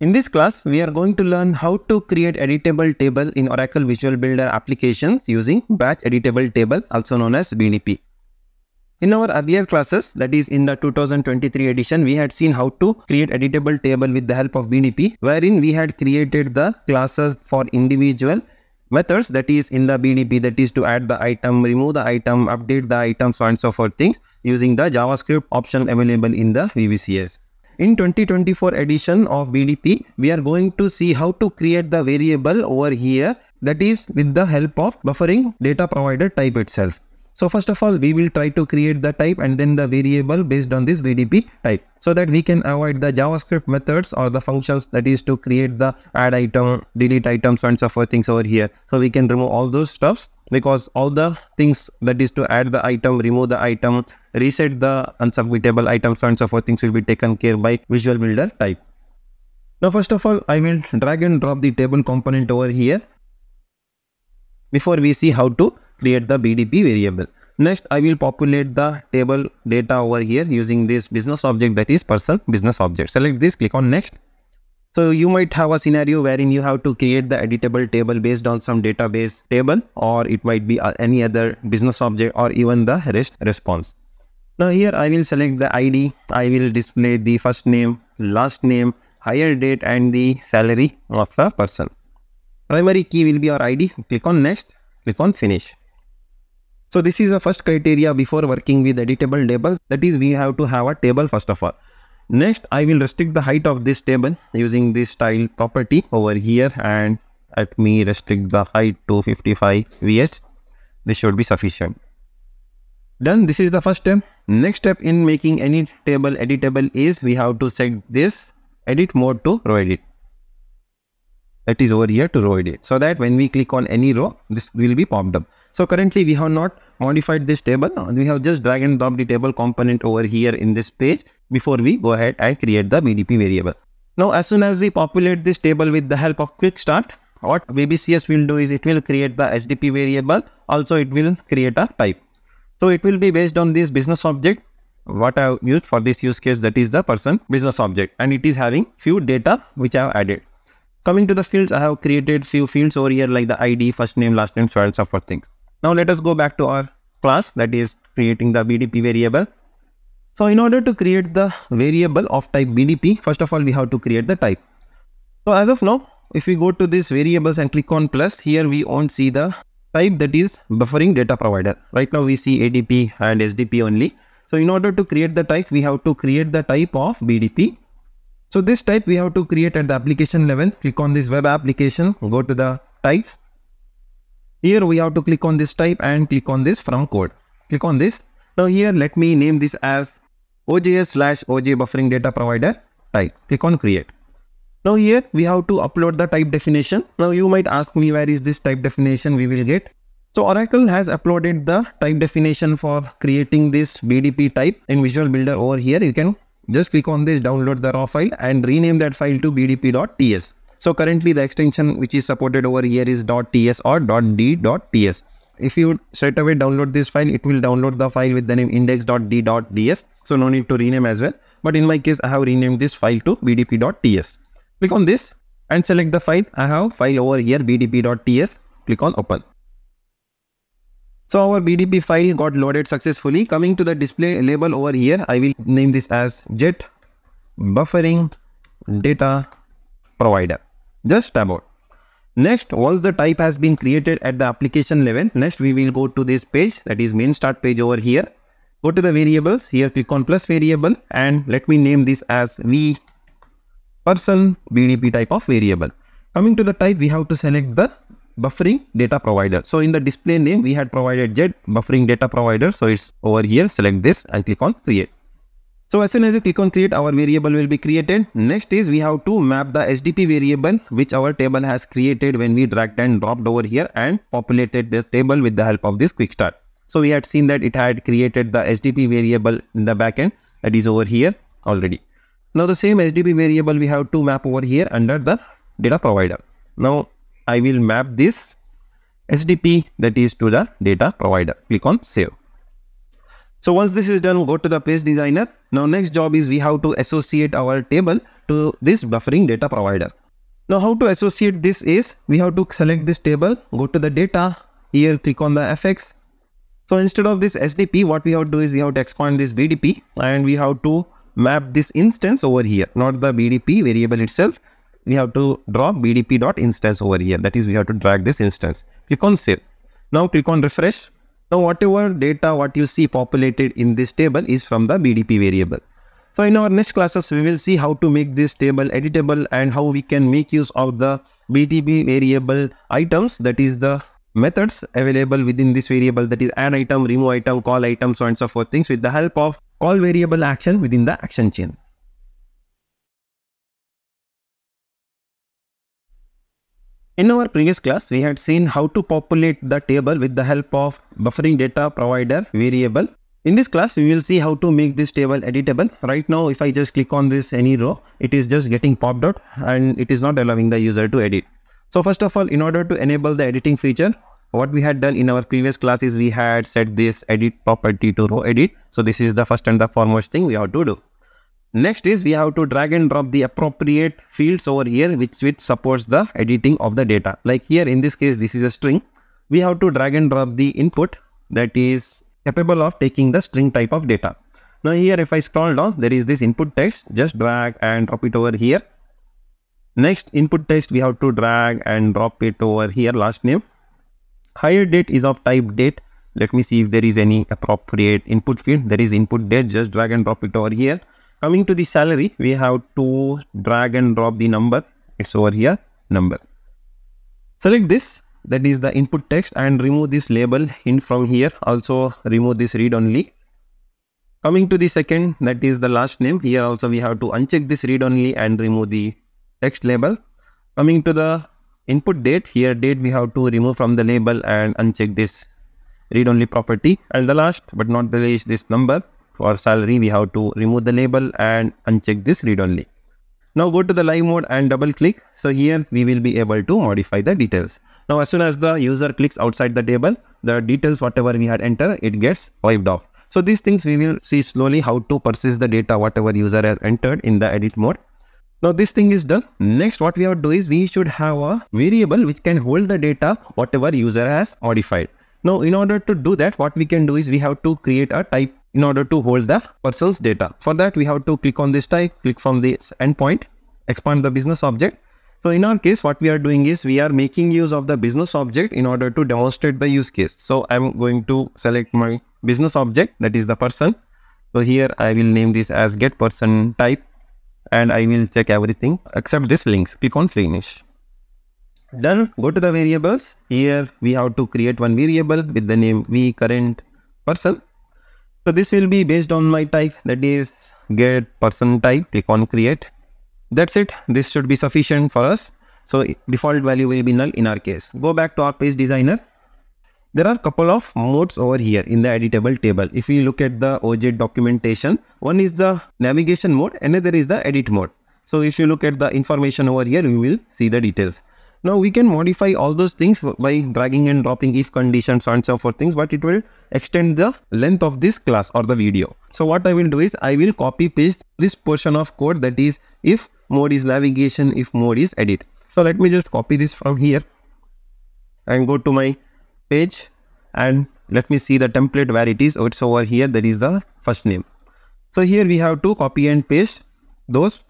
In this class, we are going to learn how to create editable table in Oracle Visual Builder applications using batch editable table also known as BDP. In our earlier classes, that is in the 2023 edition, we had seen how to create editable table with the help of BDP, wherein we had created the classes for individual methods that is in the BDP that is to add the item, remove the item, update the item, so on and so forth things using the JavaScript option available in the VBCS. In 2024 edition of BDP, we are going to see how to create the variable over here that is with the help of buffering data provider type itself. So first of all, we will try to create the type and then the variable based on this BDP type so that we can avoid the JavaScript methods or the functions that is to create the add item, delete items and so forth things over here. So we can remove all those stuffs because all the things that is to add the item, remove the item, reset the unsubmittable items and so forth things will be taken care by Visual Builder type. Now first of all, I will drag and drop the table component over here before we see how to create the BDP variable. Next, I will populate the table data over here using this business object that is person business object. Select this, click on next. So you might have a scenario wherein you have to create the editable table based on some database table or it might be uh, any other business object or even the REST response. Now here I will select the ID. I will display the first name, last name, hire date and the salary of a person. Primary key will be our ID. Click on next, click on finish. So this is the first criteria before working with editable table. That is we have to have a table first of all. Next, I will restrict the height of this table using this style property over here and let me restrict the height to 55 VH. This should be sufficient. Done. This is the first step. Next step in making any table editable is we have to set this edit mode to row edit that is over here to row edit so that when we click on any row this will be popped up. So currently we have not modified this table. Uh, we have just drag and drop the table component over here in this page before we go ahead and create the bdp variable. Now as soon as we populate this table with the help of quick start what vbcs will do is it will create the sdp variable. Also it will create a type. So it will be based on this business object what I have used for this use case that is the person business object. And it is having few data which I have added. Coming to the fields, I have created few fields over here like the ID, first name, last name, so on and so forth things. Now let us go back to our class that is creating the BDP variable. So in order to create the variable of type BDP, first of all we have to create the type. So as of now, if we go to this variables and click on plus, here we won't see the type that is buffering data provider. Right now we see ADP and SDP only. So in order to create the type, we have to create the type of BDP so this type we have to create at the application level. Click on this web application, go to the types. Here we have to click on this type and click on this from code. Click on this. Now here let me name this as OJS slash OJ buffering data provider type. Click on create. Now here we have to upload the type definition. Now you might ask me where is this type definition we will get. So Oracle has uploaded the type definition for creating this BDP type in Visual Builder over here. You can just click on this download the raw file and rename that file to bdp.ts so currently the extension which is supported over here is .ts or .d.ts if you straight away download this file it will download the file with the name index.d.ts so no need to rename as well. But in my case i have renamed this file to bdp.ts click on this and select the file. I have file over here bdp.ts click on open so our BDP file got loaded successfully. Coming to the display label over here, I will name this as jet buffering data provider. Just about. Next, once the type has been created at the application level, next we will go to this page that is main start page over here. Go to the variables here, click on plus variable and let me name this as v person BDP type of variable. Coming to the type, we have to select the buffering data provider. So in the display name, we had provided jet buffering data provider. So it's over here, select this and click on create. So as soon as you click on create, our variable will be created. Next is we have to map the SDP variable which our table has created when we dragged and dropped over here and populated the table with the help of this quick start. So we had seen that it had created the SDP variable in the backend that is over here already. Now the same SDP variable we have to map over here under the data provider. Now I will map this SDP that is to the data provider. Click on save. So once this is done, go to the page designer. Now next job is we have to associate our table to this buffering data provider. Now how to associate this is we have to select this table, go to the data, here click on the FX. So instead of this SDP, what we have to do is we have to expand this BDP and we have to map this instance over here, not the BDP variable itself. We have to drop BDP.instance over here. That is, we have to drag this instance. Click on save. Now click on refresh. Now whatever data what you see populated in this table is from the BDP variable. So in our next classes, we will see how to make this table editable and how we can make use of the BDP variable items that is the methods available within this variable that is add item, remove item, call item, so on and so forth things with the help of call variable action within the action chain. In our previous class, we had seen how to populate the table with the help of buffering data provider variable. In this class, we will see how to make this table editable. Right now, if I just click on this any row, it is just getting popped out and it is not allowing the user to edit. So first of all, in order to enable the editing feature, what we had done in our previous class is we had set this edit property to row edit. So this is the first and the foremost thing we have to do. Next is we have to drag and drop the appropriate fields over here which, which supports the editing of the data. Like here in this case, this is a string. We have to drag and drop the input that is capable of taking the string type of data. Now here if I scroll down, there is this input text, just drag and drop it over here. Next input text, we have to drag and drop it over here, last name. Hire date is of type date. Let me see if there is any appropriate input field. There is input date, just drag and drop it over here Coming to the salary, we have to drag and drop the number. It's over here, number. Select this, that is the input text and remove this label in from here. Also remove this read only. Coming to the second, that is the last name. Here also we have to uncheck this read only and remove the text label. Coming to the input date, here date we have to remove from the label and uncheck this read only property. And the last but not the least, this number for salary we have to remove the label and uncheck this read only. Now go to the live mode and double click. So here we will be able to modify the details. Now as soon as the user clicks outside the table the details whatever we had entered it gets wiped off. So these things we will see slowly how to persist the data whatever user has entered in the edit mode. Now this thing is done. Next what we have to do is we should have a variable which can hold the data whatever user has modified. Now in order to do that what we can do is we have to create a type in order to hold the person's data. For that, we have to click on this type, click from this endpoint, expand the business object. So in our case, what we are doing is we are making use of the business object in order to demonstrate the use case. So I'm going to select my business object, that is the person. So here I will name this as get person type and I will check everything except this links. Click on finish. Done. Go to the variables. Here we have to create one variable with the name v current person so this will be based on my type that is get person type, click on create. That's it. This should be sufficient for us. So default value will be null in our case. Go back to our page designer. There are couple of modes over here in the editable table. If we look at the OJ documentation, one is the navigation mode, another is the edit mode. So if you look at the information over here, you will see the details. Now we can modify all those things by dragging and dropping if conditions and so forth things, but it will extend the length of this class or the video. So what I will do is I will copy paste this portion of code that is if mode is navigation, if mode is edit. So let me just copy this from here and go to my page and let me see the template where it is. Oh, it's over here. That is the first name. So here we have to copy and paste those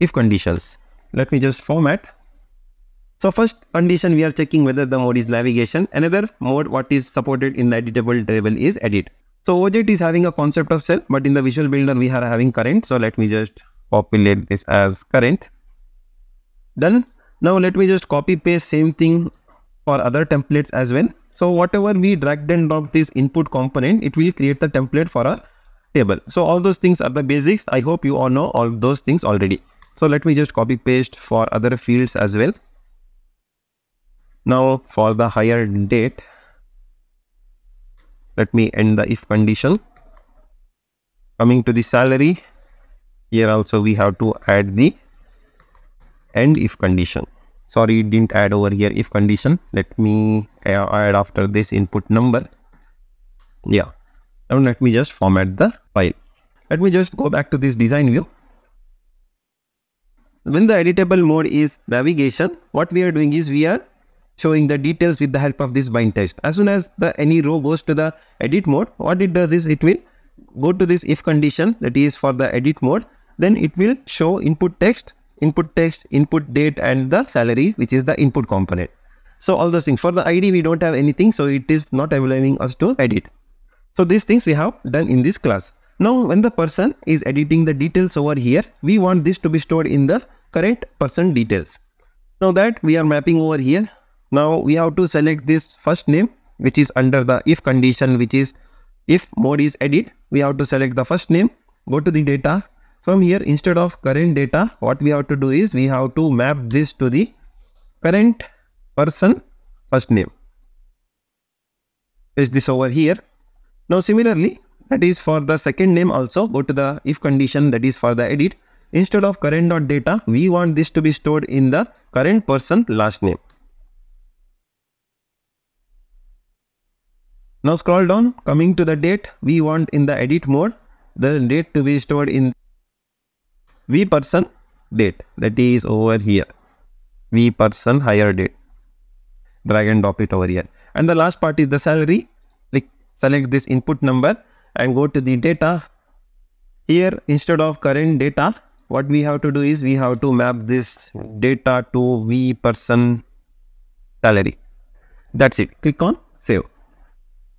if conditions. Let me just format so first condition we are checking whether the mode is navigation. Another mode what is supported in the editable table is edit. So OJET is having a concept of cell but in the visual builder we are having current. So let me just populate this as current. Done. Now let me just copy paste same thing for other templates as well. So whatever we drag and drop this input component, it will create the template for a table. So all those things are the basics. I hope you all know all those things already. So let me just copy paste for other fields as well. Now for the hire date, let me end the if condition. Coming to the salary, here also we have to add the end if condition. Sorry, it didn't add over here if condition. Let me add after this input number. Yeah. Now let me just format the file. Let me just go back to this design view. When the editable mode is navigation, what we are doing is we are showing the details with the help of this bind text. As soon as the any row goes to the edit mode, what it does is it will go to this if condition that is for the edit mode, then it will show input text, input text, input date and the salary which is the input component. So all those things for the ID we don't have anything so it is not allowing us to edit. So these things we have done in this class. Now when the person is editing the details over here, we want this to be stored in the current person details. Now that we are mapping over here, now we have to select this first name which is under the if condition which is if mode is edit, we have to select the first name, go to the data. From here instead of current data, what we have to do is we have to map this to the current person first name. Paste this over here. Now similarly, that is for the second name also go to the if condition that is for the edit. Instead of current data, we want this to be stored in the current person last name. Now scroll down, coming to the date, we want in the edit mode, the date to be stored in v person date that is over here. v person hire date. Drag and drop it over here. And the last part is the salary. Click select this input number and go to the data. Here instead of current data, what we have to do is we have to map this data to v person salary. That's it. Click on save.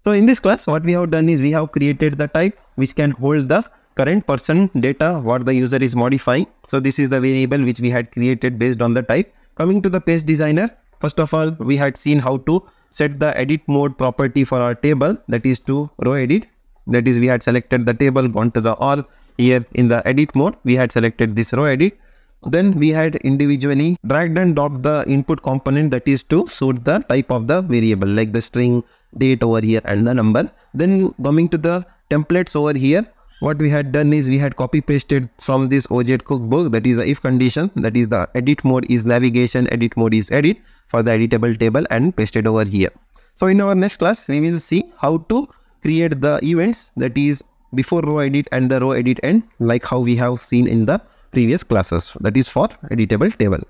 So in this class, what we have done is we have created the type which can hold the current person data what the user is modifying. So this is the variable which we had created based on the type. Coming to the page designer, first of all, we had seen how to set the edit mode property for our table that is to row edit. That is we had selected the table, gone to the all here in the edit mode, we had selected this row edit then we had individually dragged and dropped the input component that is to suit the type of the variable like the string date over here and the number. Then coming to the templates over here what we had done is we had copy pasted from this OJET cookbook that is the if condition that is the edit mode is navigation edit mode is edit for the editable table and pasted over here. So in our next class we will see how to create the events that is before row edit and the row edit end like how we have seen in the previous classes. That is for editable table